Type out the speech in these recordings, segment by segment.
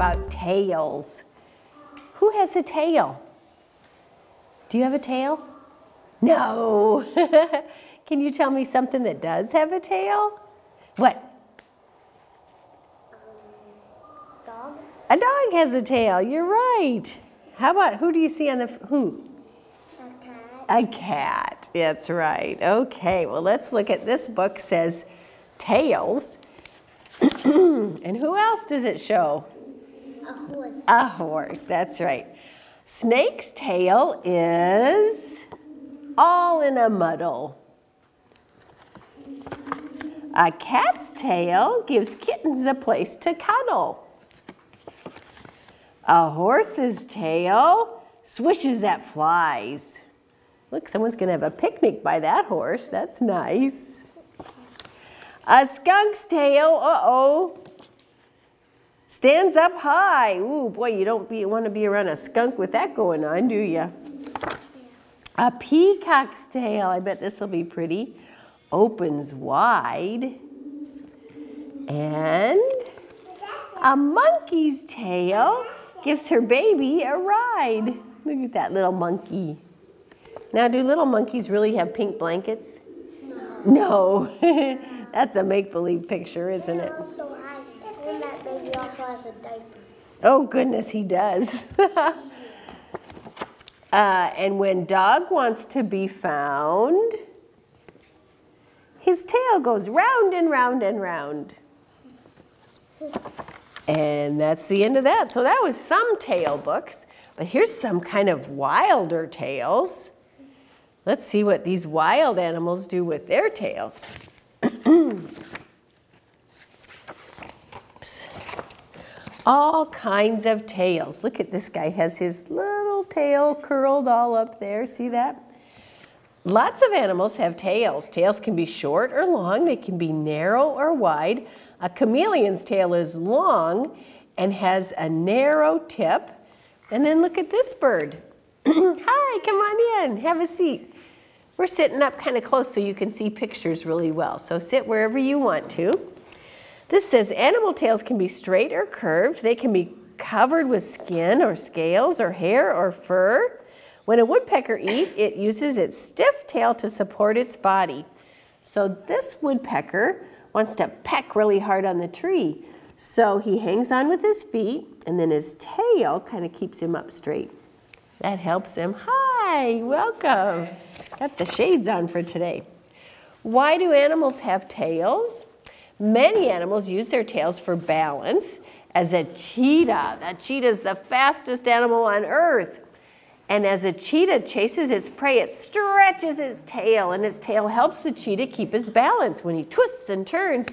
about tails. Who has a tail? Do you have a tail? No. Can you tell me something that does have a tail? What? Um, dog? A dog has a tail. You're right. How about who do you see on the who? A cat? A cat. That's right. Okay. Well, let's look at this book says tails. and who else does it show? A horse. A horse. That's right. Snake's tail is all in a muddle. A cat's tail gives kittens a place to cuddle. A horse's tail swishes at flies. Look, someone's going to have a picnic by that horse. That's nice. A skunk's tail, uh-oh, stands up high. Ooh, boy, you don't be, want to be around a skunk with that going on, do you? A peacock's tail, I bet this will be pretty, opens wide. And a monkey's tail gives her baby a ride. Look at that little monkey. Now, do little monkeys really have pink blankets? No. That's a make-believe picture, isn't it? Also has, a diaper. Oh, goodness, he does. uh, and when dog wants to be found, his tail goes round and round and round. And that's the end of that. So that was some tail books, but here's some kind of wilder tales. Let's see what these wild animals do with their tails. All kinds of tails. Look at this guy has his little tail curled all up there. See that? Lots of animals have tails. Tails can be short or long. They can be narrow or wide. A chameleon's tail is long and has a narrow tip. And then look at this bird. Hi, come on in. Have a seat. We're sitting up kind of close so you can see pictures really well. So sit wherever you want to. This says animal tails can be straight or curved. They can be covered with skin or scales or hair or fur. When a woodpecker eats, it uses its stiff tail to support its body. So this woodpecker wants to peck really hard on the tree. So he hangs on with his feet and then his tail kind of keeps him up straight. That helps him. Hi, welcome. Got the shades on for today. Why do animals have tails? Many animals use their tails for balance, as a cheetah. That cheetah is the fastest animal on earth. And as a cheetah chases its prey, it stretches its tail, and its tail helps the cheetah keep his balance when he twists and turns.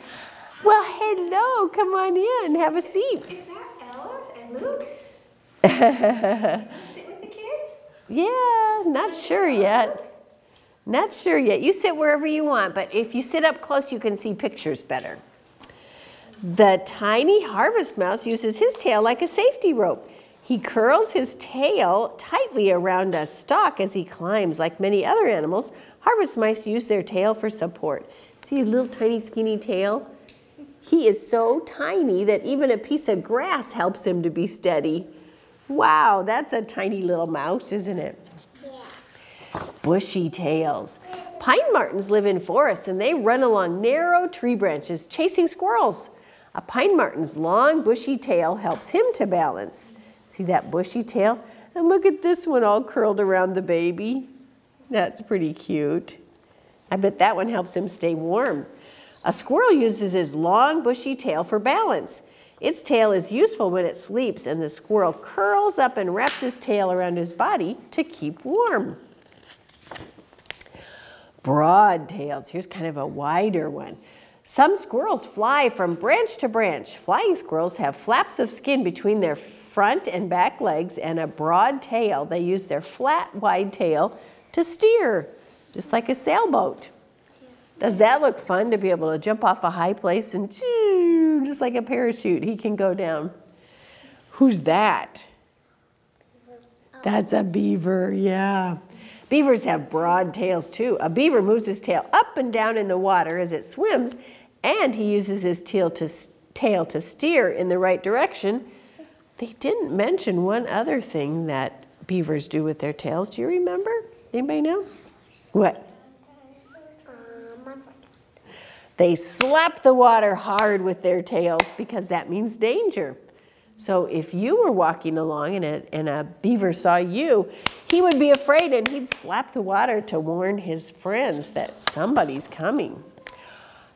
Well, hello, come on in, have a seat. Is that Ella and Luke? Sit with the kids? Yeah, not sure yet. Not sure yet. You sit wherever you want, but if you sit up close, you can see pictures better. The tiny harvest mouse uses his tail like a safety rope. He curls his tail tightly around a stalk as he climbs. Like many other animals, harvest mice use their tail for support. See his little tiny skinny tail? He is so tiny that even a piece of grass helps him to be steady. Wow, that's a tiny little mouse, isn't it? Bushy tails. Pine martens live in forests and they run along narrow tree branches chasing squirrels. A pine marten's long bushy tail helps him to balance. See that bushy tail? And look at this one all curled around the baby. That's pretty cute. I bet that one helps him stay warm. A squirrel uses his long bushy tail for balance. Its tail is useful when it sleeps and the squirrel curls up and wraps his tail around his body to keep warm broad tails. Here's kind of a wider one. Some squirrels fly from branch to branch. Flying squirrels have flaps of skin between their front and back legs and a broad tail. They use their flat, wide tail to steer, just like a sailboat. Does that look fun to be able to jump off a high place and choo, just like a parachute, he can go down. Who's that? That's a beaver, yeah. Beavers have broad tails too. A beaver moves his tail up and down in the water as it swims, and he uses his tail to, tail to steer in the right direction. They didn't mention one other thing that beavers do with their tails. Do you remember? Anybody know? What? They slap the water hard with their tails because that means danger. So if you were walking along and a, and a beaver saw you, he would be afraid and he'd slap the water to warn his friends that somebody's coming.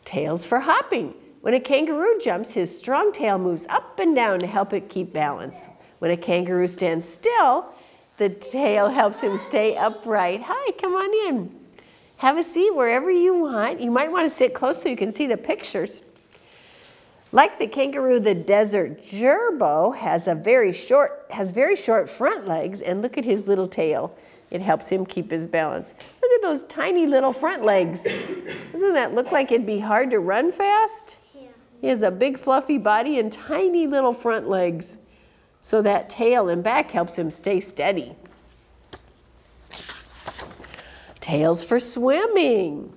Tails for hopping. When a kangaroo jumps, his strong tail moves up and down to help it keep balance. When a kangaroo stands still, the tail helps him stay upright. Hi, come on in. Have a seat wherever you want. You might want to sit close so you can see the pictures. Like the kangaroo, the desert gerbil has a very short has very short front legs and look at his little tail. It helps him keep his balance. Look at those tiny little front legs. Doesn't that look like it'd be hard to run fast? Yeah. He has a big fluffy body and tiny little front legs. So that tail and back helps him stay steady. Tails for swimming.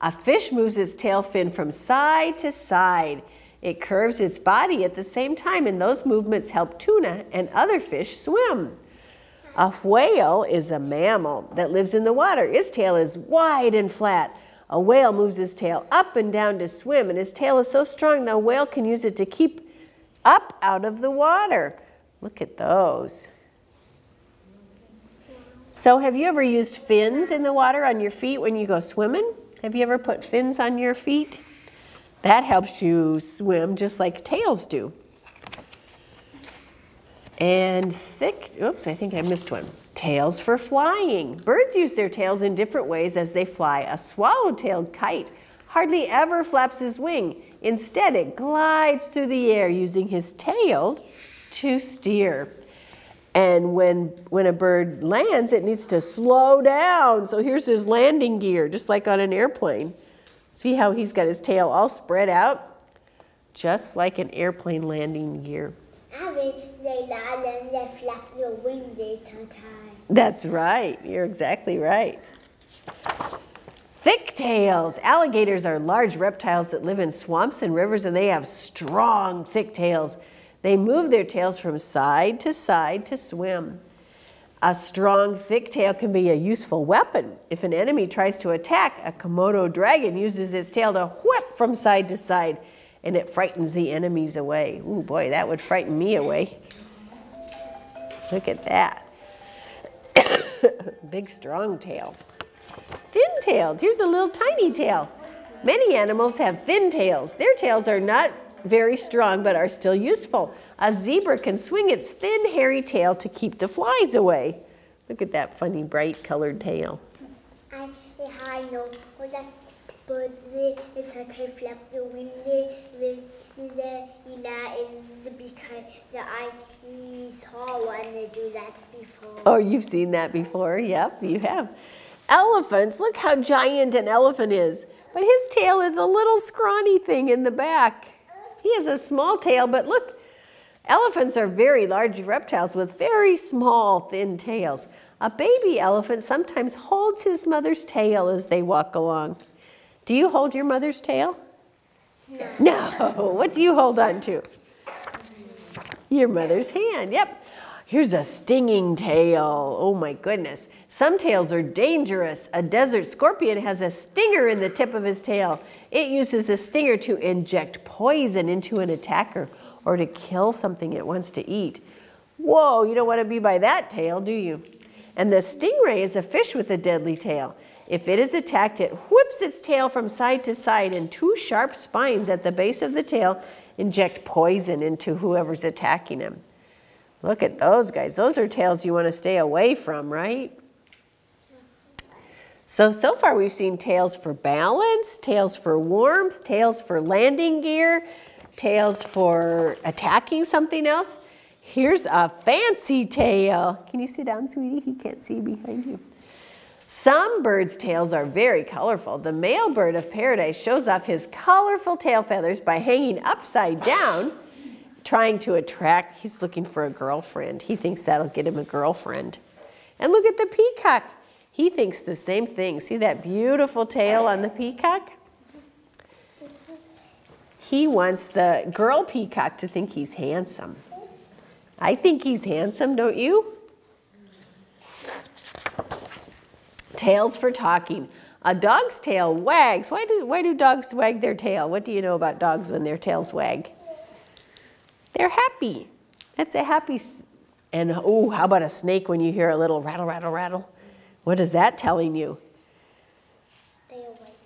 A fish moves its tail fin from side to side. It curves its body at the same time, and those movements help tuna and other fish swim. A whale is a mammal that lives in the water. Its tail is wide and flat. A whale moves his tail up and down to swim, and his tail is so strong the whale can use it to keep up out of the water. Look at those. So, have you ever used fins in the water on your feet when you go swimming? Have you ever put fins on your feet? That helps you swim just like tails do. And thick, oops, I think I missed one. Tails for flying. Birds use their tails in different ways as they fly. A swallow-tailed kite hardly ever flaps his wing. Instead, it glides through the air using his tail to steer. And when, when a bird lands, it needs to slow down. So here's his landing gear, just like on an airplane. See how he's got his tail all spread out? Just like an airplane landing gear. I mean, they and they flap their wings sometimes. That's right. You're exactly right. Thick tails. Alligators are large reptiles that live in swamps and rivers, and they have strong, thick tails. They move their tails from side to side to swim. A strong, thick tail can be a useful weapon. If an enemy tries to attack, a Komodo dragon uses its tail to whip from side to side, and it frightens the enemies away. Ooh, boy, that would frighten me away. Look at that. Big, strong tail. Thin tails. Here's a little tiny tail. Many animals have thin tails. Their tails are not very strong, but are still useful. A zebra can swing its thin, hairy tail to keep the flies away. Look at that funny, bright colored tail. Oh, you've seen that before. Yep, you have. Elephants, look how giant an elephant is. But his tail is a little scrawny thing in the back. He has a small tail, but look, elephants are very large reptiles with very small, thin tails. A baby elephant sometimes holds his mother's tail as they walk along. Do you hold your mother's tail? No. No. What do you hold on to? Your mother's hand. Yep. Here's a stinging tail. Oh my goodness. Some tails are dangerous. A desert scorpion has a stinger in the tip of his tail. It uses a stinger to inject poison into an attacker or to kill something it wants to eat. Whoa, you don't want to be by that tail, do you? And the stingray is a fish with a deadly tail. If it is attacked, it whips its tail from side to side, and two sharp spines at the base of the tail inject poison into whoever's attacking him. Look at those guys. Those are tails you want to stay away from, right? So, so far we've seen tails for balance, tails for warmth, tails for landing gear, tails for attacking something else. Here's a fancy tail. Can you sit down, sweetie? He can't see behind you. Some birds' tails are very colorful. The male bird of paradise shows off his colorful tail feathers by hanging upside down trying to attract, he's looking for a girlfriend. He thinks that'll get him a girlfriend. And look at the peacock. He thinks the same thing. See that beautiful tail on the peacock? He wants the girl peacock to think he's handsome. I think he's handsome, don't you? Tails for talking. A dog's tail wags. Why do, why do dogs wag their tail? What do you know about dogs when their tails wag? They're happy. That's a happy. And oh, how about a snake when you hear a little rattle, rattle, rattle? What is that telling you?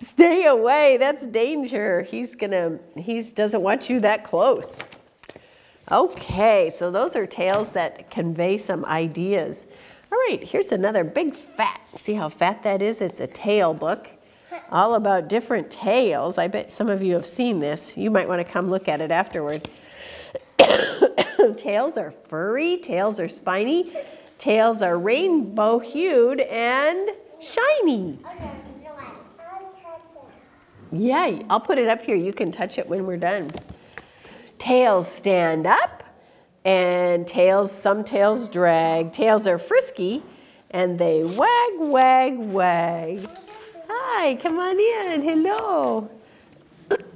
Stay away. That's danger. He's gonna. He doesn't want you that close. Okay, so those are tales that convey some ideas. All right, here's another big fat. See how fat that is? It's a tale book, all about different tales. I bet some of you have seen this. You might want to come look at it afterward. tails are furry, tails are spiny, tails are rainbow hued and shiny. Yeah, I'll put it up here. You can touch it when we're done. Tails stand up and tails, some tails drag. Tails are frisky and they wag, wag, wag. Hi, come on in. Hello.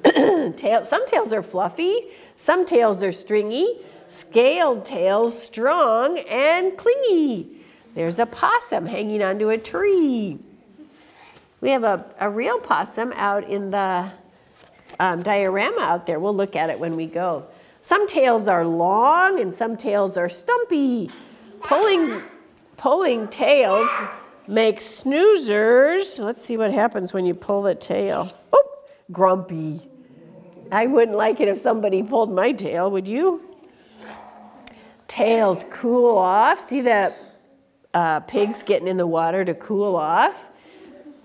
Tail, some tails are fluffy, some tails are stringy, scaled tails strong and clingy. There's a possum hanging onto a tree. We have a, a real possum out in the um, diorama out there. We'll look at it when we go. Some tails are long and some tails are stumpy. Pulling, pulling tails makes snoozers. Let's see what happens when you pull the tail. Oh, grumpy. I wouldn't like it if somebody pulled my tail, would you? Tails cool off. See that uh, pig's getting in the water to cool off?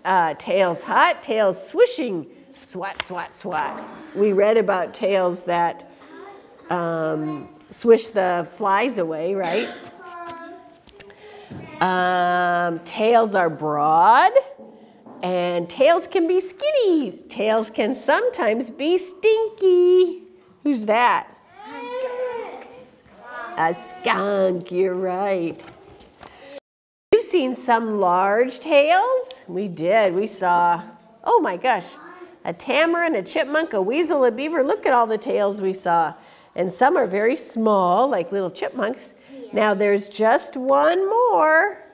Uh, tails hot, tails swishing, swat, swat, swat. We read about tails that um, swish the flies away, right? Um, tails are broad, and tails can be skinny. Tails can sometimes be stinky. Who's that? A skunk, you're right. You've seen some large tails? We did. We saw, oh my gosh, a tamarin, a chipmunk, a weasel, a beaver. Look at all the tails we saw. And some are very small, like little chipmunks. Now there's just one more.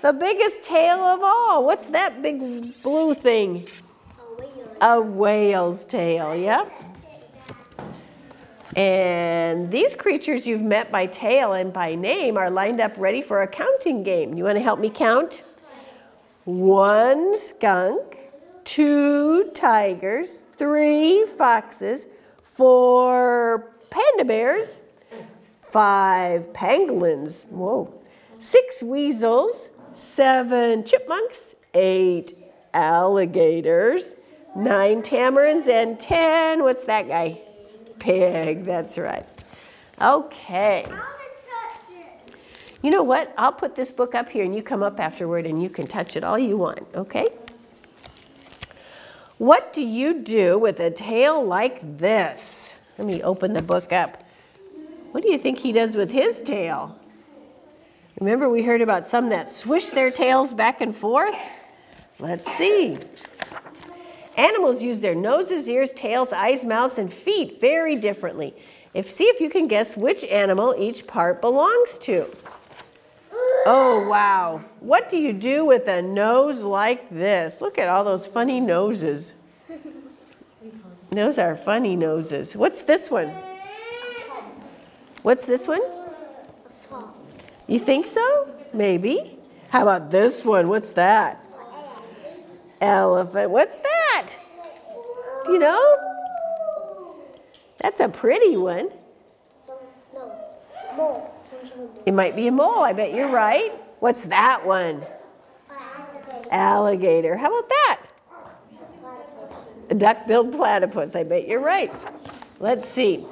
The biggest tail of all. What's that big blue thing? A whale's tail, yep. And these creatures you've met by tail and by name are lined up ready for a counting game. You want to help me count? One skunk, two tigers, three foxes, four panda bears, five pangolins, whoa, six weasels, seven chipmunks, eight alligators, nine tamarins, and ten, what's that guy? Pig, that's right. Okay. You know what? I'll put this book up here and you come up afterward and you can touch it all you want, okay? What do you do with a tail like this? Let me open the book up. What do you think he does with his tail? Remember we heard about some that swish their tails back and forth? Let's see. Animals use their noses, ears, tails, eyes, mouths, and feet very differently. If, see if you can guess which animal each part belongs to. Oh, wow. What do you do with a nose like this? Look at all those funny noses. Those are funny noses. What's this one? What's this one? You think so? Maybe. How about this one? What's that? Elephant. What's that? You know? That's a pretty one. It might be a mole. I bet you're right. What's that one? Alligator. How about that? A duck-billed platypus. I bet you're right. Let's see.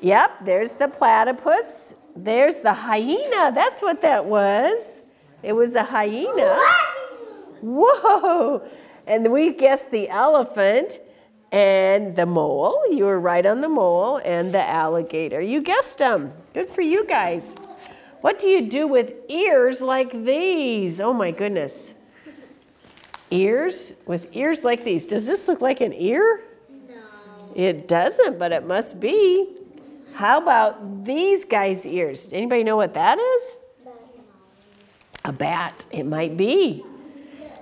Yep, there's the platypus. There's the hyena. That's what that was. It was a hyena. Whoa! And we guessed the elephant and the mole. You were right on the mole and the alligator. You guessed them. Good for you guys. What do you do with ears like these? Oh my goodness. Ears with ears like these. Does this look like an ear? No. It doesn't, but it must be. How about these guys' ears? Anybody know what that is? A bat. It might be.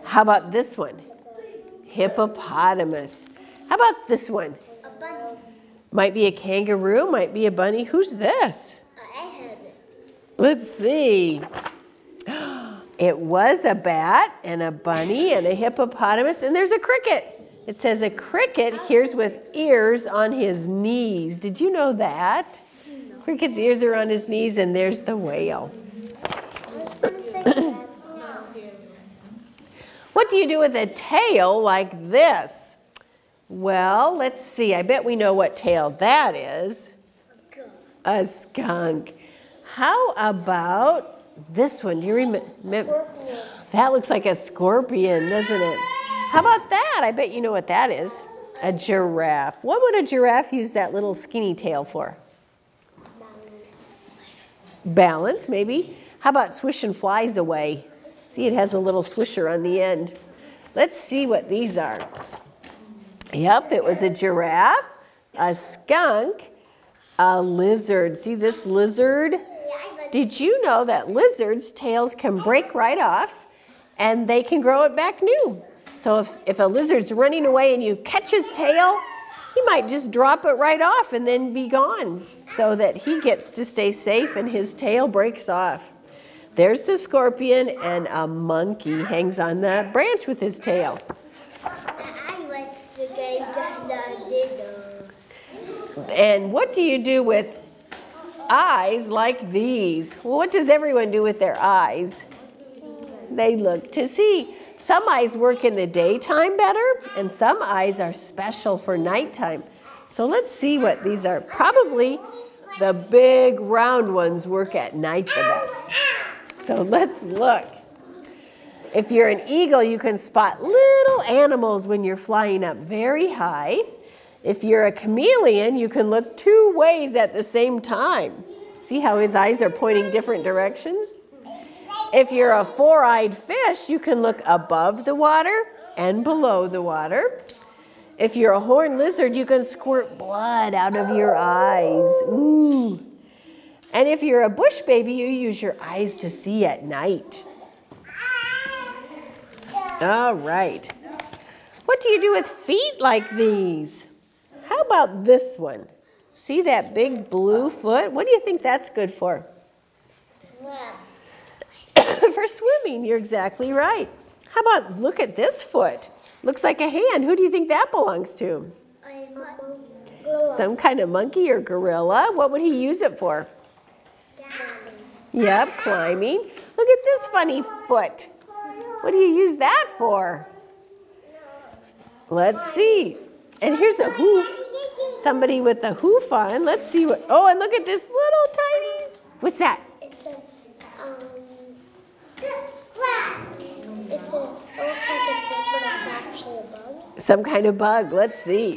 How about this one? Hippopotamus. How about this one? A bunny. Might be a kangaroo, might be a bunny. Who's this? A head. Let's see. It was a bat and a bunny and a hippopotamus, and there's a cricket. It says a cricket hears with ears on his knees. Did you know that? Cricket's ears are on his knees, and there's the whale. I was gonna say yes. What do you do with a tail like this? Well, let's see. I bet we know what tail that is. Go. A skunk. How about this one? Do you remember? That looks like a scorpion, doesn't it? How about that? I bet you know what that is. A giraffe. What would a giraffe use that little skinny tail for? Balance, maybe. How about swishing flies away? See, it has a little swisher on the end. Let's see what these are. Yep, it was a giraffe, a skunk, a lizard. See this lizard? Did you know that lizards' tails can break right off and they can grow it back new? So if, if a lizard's running away and you catch his tail, he might just drop it right off and then be gone so that he gets to stay safe and his tail breaks off. There's the scorpion and a monkey hangs on the branch with his tail. I went to get the scissors. And what do you do with eyes like these? What does everyone do with their eyes? They look to see. Some eyes work in the daytime better, and some eyes are special for nighttime. So let's see what these are. Probably the big round ones work at night the best. So let's look. If you're an eagle, you can spot little animals when you're flying up very high. If you're a chameleon, you can look two ways at the same time. See how his eyes are pointing different directions? If you're a four eyed fish, you can look above the water and below the water. If you're a horned lizard, you can squirt blood out of your eyes. Ooh. And if you're a bush baby, you use your eyes to see at night. All right. What do you do with feet like these? How about this one? See that big blue foot? What do you think that's good for? For swimming, you're exactly right. How about look at this foot? Looks like a hand. Who do you think that belongs to? Some kind of monkey or gorilla. What would he use it for? Climbing. Yep, climbing. Look at this funny foot. What do you use that for? Let's see. And here's a hoof. Somebody with a hoof on. Let's see what. Oh, and look at this little tiny. What's that? It's a, um, this black. It's a, like a stick, but it's actually a bug. Some kind of bug. Let's see.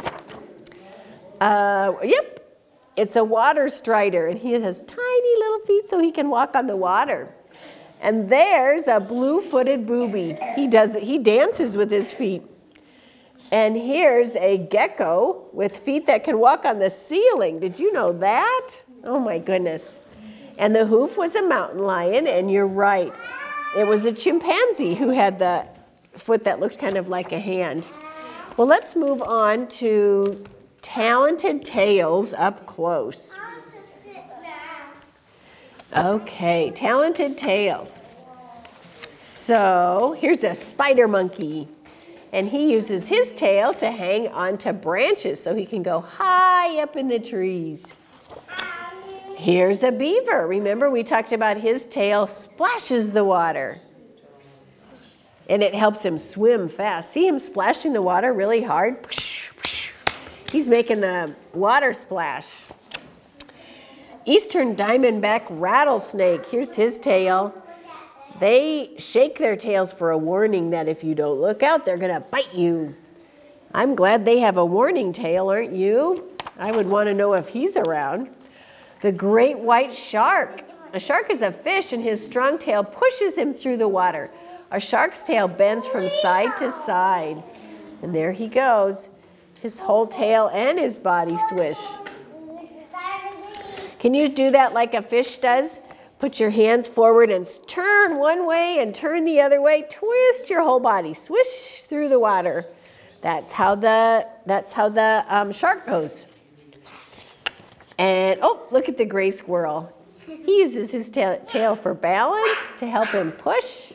Uh, yep, it's a water strider, and he has tiny little feet so he can walk on the water. And there's a blue-footed booby. He does he dances with his feet. And here's a gecko with feet that can walk on the ceiling. Did you know that? Oh my goodness. And the hoof was a mountain lion, and you're right. It was a chimpanzee who had the foot that looked kind of like a hand. Well, let's move on to talented tails up close. Okay, talented tails. So here's a spider monkey, and he uses his tail to hang onto branches so he can go high up in the trees. Here's a beaver. Remember, we talked about his tail splashes the water. And it helps him swim fast. See him splashing the water really hard? He's making the water splash. Eastern diamondback rattlesnake. Here's his tail. They shake their tails for a warning that if you don't look out, they're going to bite you. I'm glad they have a warning tail, aren't you? I would want to know if he's around. The great white shark. A shark is a fish, and his strong tail pushes him through the water. A shark's tail bends from side to side. And there he goes. His whole tail and his body swish. Can you do that like a fish does? Put your hands forward and turn one way and turn the other way. Twist your whole body. Swish through the water. That's how the that's how the um, shark goes. And oh, look at the gray squirrel. He uses his ta- tail for balance to help him push.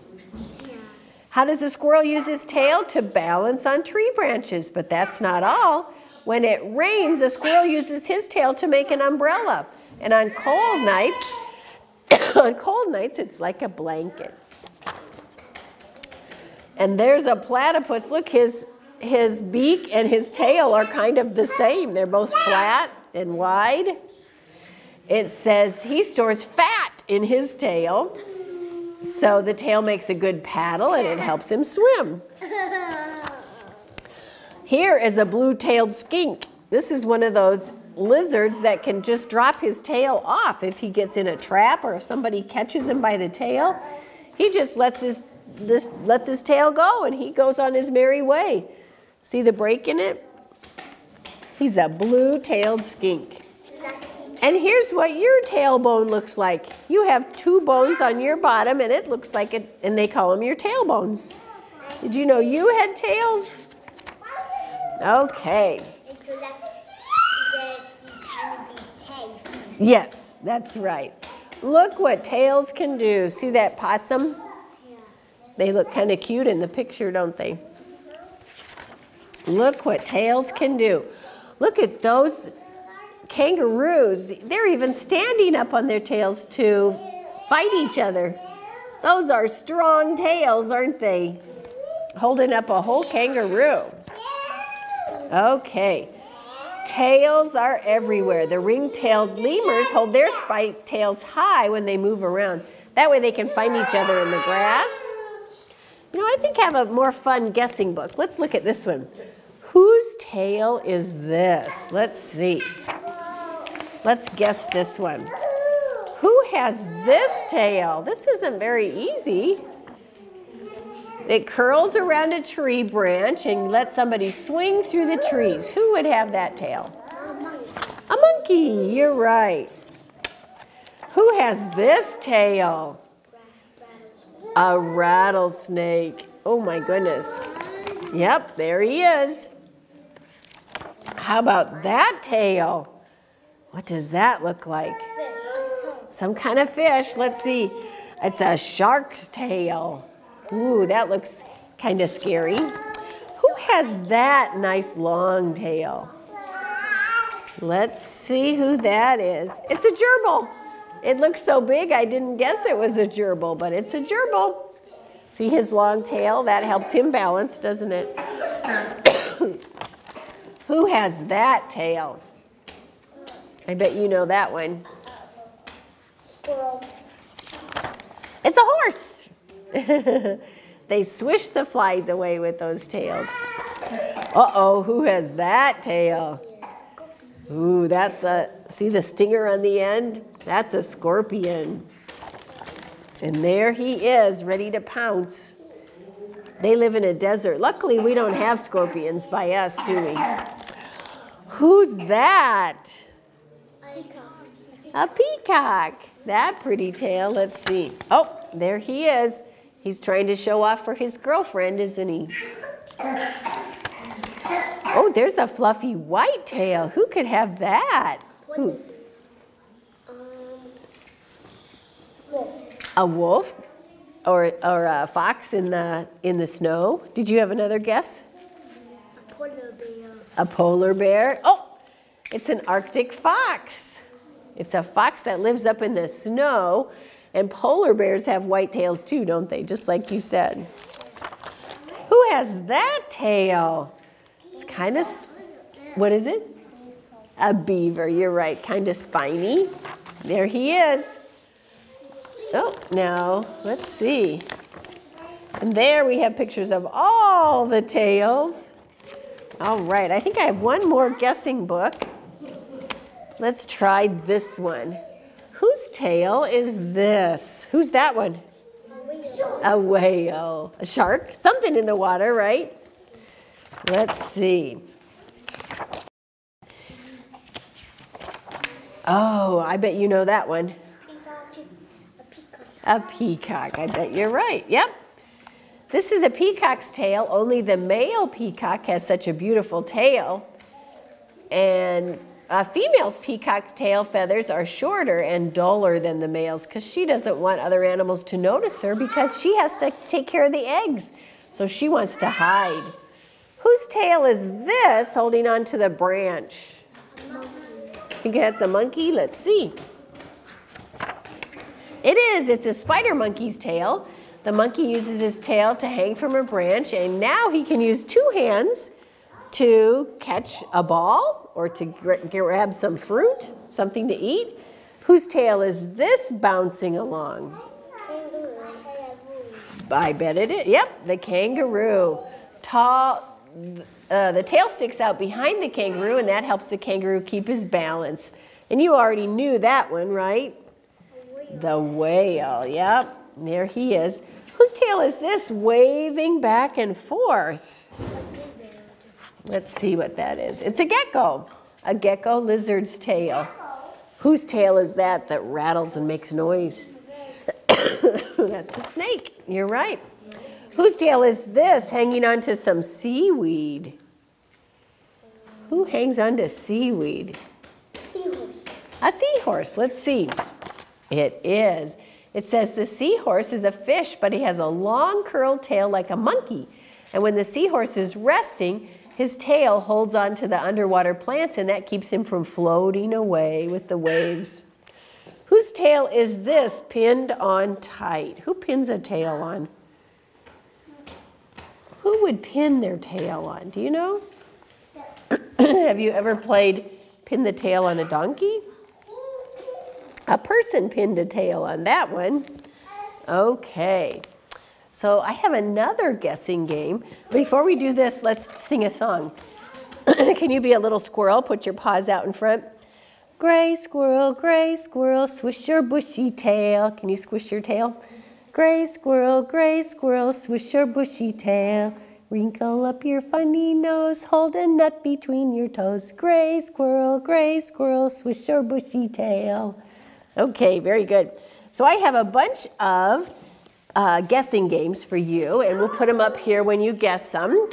How does a squirrel use his tail? To balance on tree branches, but that's not all. When it rains, a squirrel uses his tail to make an umbrella. And on cold nights, on cold nights, it's like a blanket. And there's a platypus. Look, his his beak and his tail are kind of the same. They're both flat and wide. It says he stores fat in his tail. So the tail makes a good paddle and it helps him swim. Here is a blue-tailed skink. This is one of those lizards that can just drop his tail off if he gets in a trap or if somebody catches him by the tail. He just lets his just lets his tail go and he goes on his merry way. See the break in it? He's a blue-tailed skink. And here's what your tailbone looks like. You have two bones on your bottom and it looks like it, and they call them your tailbones. Did you know you had tails? Okay. So that, that you kind of be safe. Yes, that's right. Look what tails can do. See that possum? They look kind of cute in the picture, don't they? Look what tails can do. Look at those kangaroos. They're even standing up on their tails to fight each other. Those are strong tails, aren't they? Holding up a whole kangaroo. Okay. Tails are everywhere. The ring-tailed lemurs hold their spike tails high when they move around. That way they can find each other in the grass. You know, I think I have a more fun guessing book. Let's look at this one. Whose tail is this? Let's see. Let's guess this one. Who has this tail? This isn't very easy. It curls around a tree branch and lets somebody swing through the trees. Who would have that tail? A monkey, A monkey, you're right. Who has this tail? A rattlesnake. Oh my goodness. Yep, there he is. How about that tail? What does that look like? Some kind of fish. Let's see. It's a shark's tail. Ooh, that looks kind of scary. Who has that nice long tail? Let's see who that is. It's a gerbil. It looks so big I didn't guess it was a gerbil, but it's a gerbil. See his long tail? That helps him balance, doesn't it? who has that tail? I bet you know that one. Squirrel. It's a horse. they swish the flies away with those tails. Uh-oh, who has that tail? Ooh, that's a, see the stinger on the end? That's a scorpion. And there he is, ready to pounce. They live in a desert. Luckily, we don't have scorpions by us, do we? Who's that? A peacock. That pretty tail. Let's see. Oh, there he is. He's trying to show off for his girlfriend, isn't he? Oh, there's a fluffy white tail. Who could have that? Who? Um. A wolf or, or a fox in the, in the snow? Did you have another guess? A polar bear. A polar bear. Oh, it's an Arctic fox. It's a fox that lives up in the snow, and polar bears have white tails too, don't they? Just like you said. Who has that tail? It's kind of, what is it? A beaver, you're right, kind of spiny. There he is. Oh, now, let's see. And there we have pictures of all the tails. All right, I think I have one more guessing book. Let's try this one. Whose tail is this? Who's that one? A whale. A shark? Something in the water, right? Let's see. Oh, I bet you know that one. A peacock. A peacock. I bet you're right. Yep. This is a peacock's tail, only the male peacock has such a beautiful tail. And a female's peacock tail feathers are shorter and duller than the male's because she doesn't want other animals to notice her because she has to take care of the eggs. So she wants to hide. Whose tail is this holding onto the branch? Think that's a monkey? Let's see. It is. It's a spider monkey's tail. The monkey uses his tail to hang from a branch, and now he can use two hands to catch a ball or to gra- grab some fruit, something to eat. Whose tail is this bouncing along? I bet it is. Yep, the kangaroo. Tall, uh, the tail sticks out behind the kangaroo, and that helps the kangaroo keep his balance. And you already knew that one, right? The whale. Yep, there he is. Whose tail is this waving back and forth? Let's see what that is. It's a gecko, a gecko lizard's tail. Whose tail is that that rattles and makes noise? That's a snake. You're right. Whose tail is this hanging onto some seaweed? Who hangs onto seaweed? Seahorse. A seahorse. Let's see. It is. It says the seahorse is a fish, but he has a long curled tail like a monkey. And when the seahorse is resting, his tail holds onto the underwater plants, and that keeps him from floating away with the waves. Whose tail is this pinned on tight? Who pins a tail on? Who would pin their tail on? Do you know? Have you ever played pin the tail on a donkey? A person pinned a tail on that one. Okay. So I have another guessing game. Before we do this, let's sing a song. Can you be a little squirrel? Put your paws out in front. Gray squirrel, gray squirrel, swish your bushy tail. Can you squish your tail? Gray squirrel, gray squirrel, swish your bushy tail. Wrinkle up your funny nose, hold a nut between your toes. Gray squirrel, gray squirrel, swish your bushy tail. Okay, very good. So I have a bunch of uh, guessing games for you, and we'll put them up here when you guess them.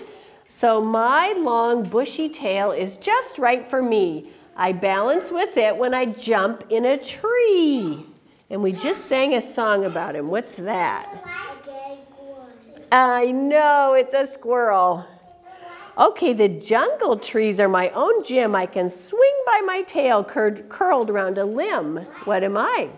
So my long bushy tail is just right for me. I balance with it when I jump in a tree. And we just sang a song about him. What's that? I know, it's a squirrel. Okay, the jungle trees are my own gym. I can swing by my tail cur- curled around a limb. What am I?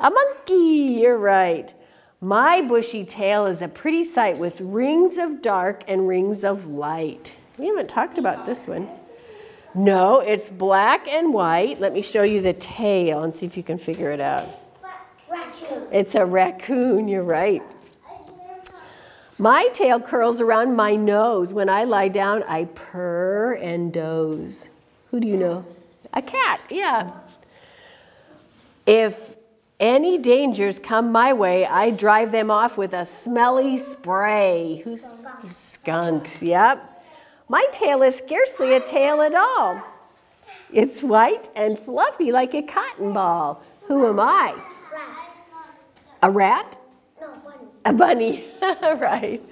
A monkey, you're right. My bushy tail is a pretty sight with rings of dark and rings of light. We haven't talked about this one. No, it's black and white. Let me show you the tail and see if you can figure it out. Raccoon. It's a raccoon, you're right. My tail curls around my nose. When I lie down, I purr and doze. Who do you know? A cat, yeah. If any dangers come my way, I drive them off with a smelly spray. Who's skunks? Yep. My tail is scarcely a tail at all. It's white and fluffy like a cotton ball. Who am I? A Rat. A bunny. A bunny, right.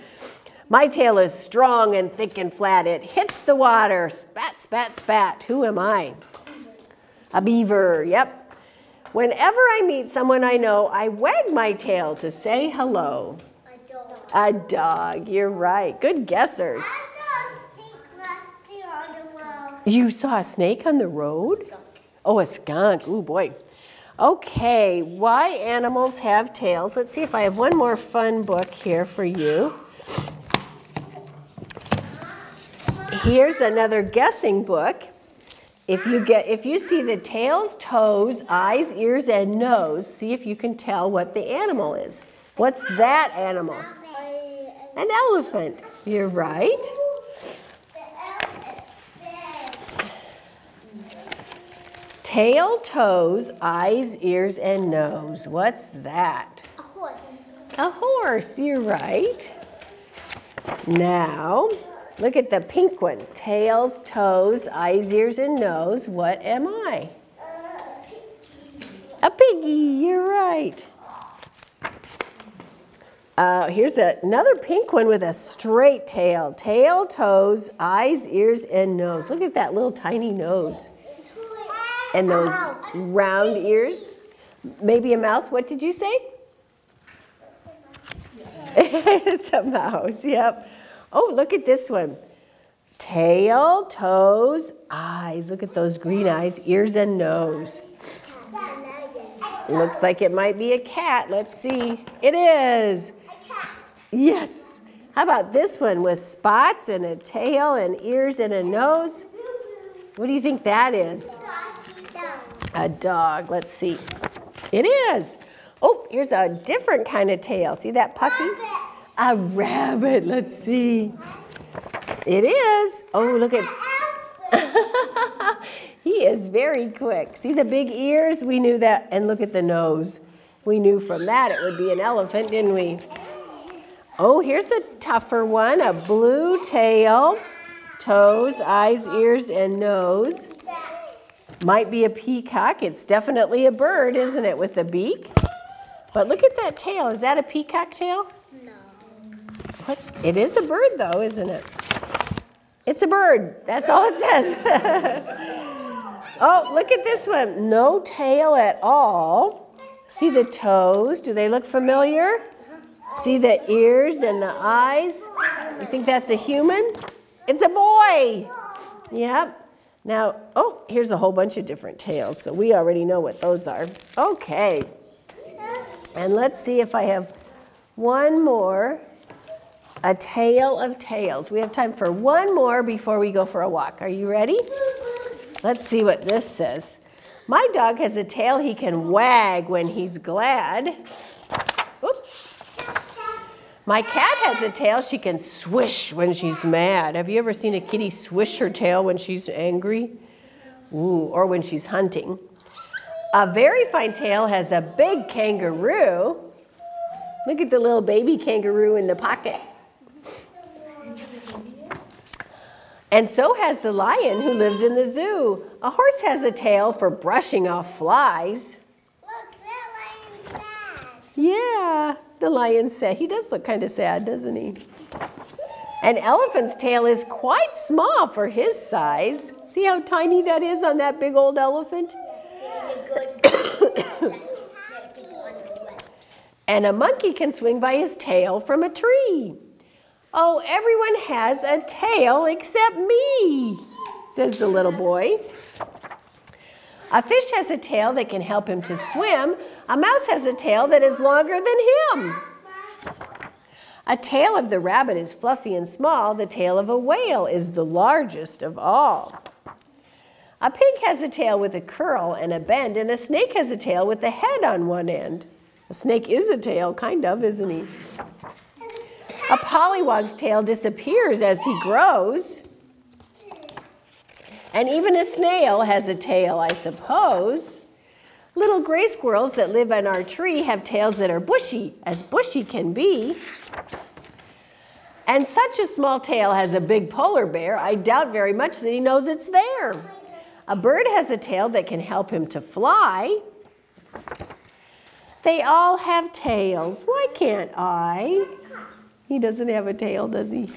My tail is strong and thick and flat. It hits the water. Spat, spat, spat. Who am I? A beaver, yep. Whenever I meet someone I know, I wag my tail to say hello. A dog. A dog, you're right. Good guessers. I saw a snake last year on the road. You saw a snake on the road? Oh, a skunk. Oh, boy. Okay, why animals have tails. Let's see if I have one more fun book here for you. Here's another guessing book. If you get if you see the tails, toes, eyes, ears and nose, see if you can tell what the animal is. What's that animal? An elephant. You're right. Tail, toes, eyes, ears, and nose. What's that? A horse. A horse, you're right. Now, Look at the pink one. Tails, toes, eyes, ears, and nose. What am I? A piggy, you're right. Uh, here's a, another pink one with a straight tail. Tail, toes, eyes, ears, and nose. Look at that little tiny nose. And those round ears. Maybe a mouse. What did you say? it's a mouse, yep. Oh, look at this one. Tail, toes, eyes. Look at those green eyes, ears, and nose. Looks like it might be a cat. Let's see. It is. A cat. Yes. How about this one with spots and a tail and ears and a nose? What do you think that is? A dog. Let's see. It is. Oh, here's a different kind of tail. See that puffy? A rabbit. Let's see. It is. Oh, look at. he is very quick. See the big ears? We knew that. And look at the nose. We knew from that it would be an elephant, didn't we? Oh, here's a tougher one. A blue tail, toes, eyes, ears, and nose. Might be a peacock. It's definitely a bird, isn't it, with a beak? But look at that tail. Is that a peacock tail? What? It is a bird, though, isn't it? It's a bird. That's all it says. oh, look at this one. No tail at all. See the toes? Do they look familiar? See the ears and the eyes? You think that's a human? It's a boy. Yep. Now, oh, here's a whole bunch of different tails. So we already know what those are. Okay. And let's see if I have one more. A tale of tails. We have time for one more before we go for a walk. Are you ready? Let's see what this says. My dog has a tail he can wag when he's glad. My cat has a tail she can swish when she's mad. Have you ever seen a kitty swish her tail when she's angry? Ooh, or when she's hunting. A very fine tail has a big kangaroo. Look at the little baby kangaroo in the pocket. And so has the lion who lives in the zoo. A horse has a tail for brushing off flies. Look, that lion's sad. Yeah, the lion's sad. He does look kind of sad, doesn't he? An elephant's tail is quite small for his size. See how tiny that is on that big old elephant? And a monkey can swing by his tail from a tree. Oh, everyone has a tail except me, says the little boy. A fish has a tail that can help him to swim. A mouse has a tail that is longer than him. A tail of the rabbit is fluffy and small. The tail of a whale is the largest of all. A pig has a tail with a curl and a bend, and a snake has a tail with a head on one end. A snake is a tail, kind of, isn't he? A pollywog's tail disappears as he grows. And even a snail has a tail, I suppose. Little gray squirrels that live on our tree have tails that are bushy, as bushy can be. And such a small tail has a big polar bear, I doubt very much that he knows it's there. A bird has a tail that can help him to fly. They all have tails. Why can't I? He doesn't have a tail, does he?